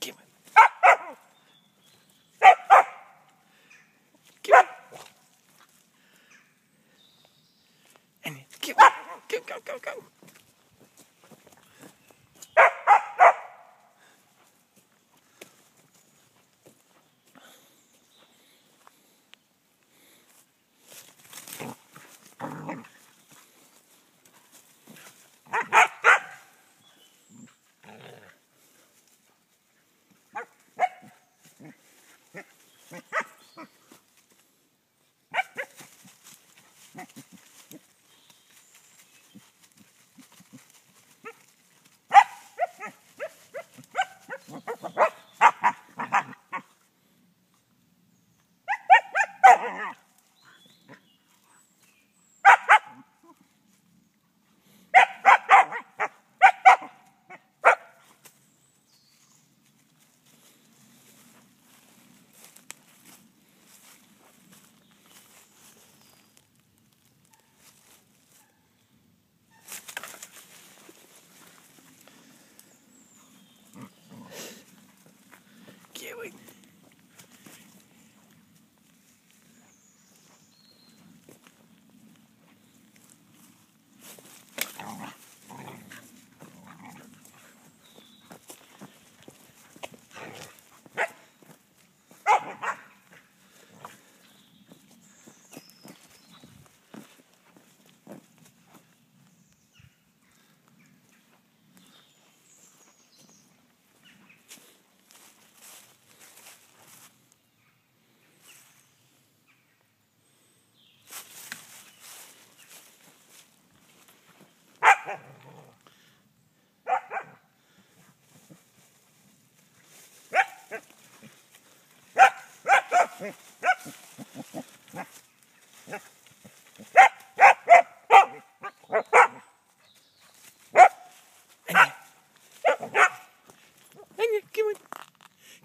Come on. Come on. Anya, come on. Go, go, go, go. Get it. Anya. Anya, come on.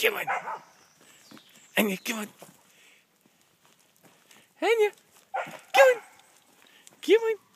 Come on. Anya, come on. Anya. Come on. Come on.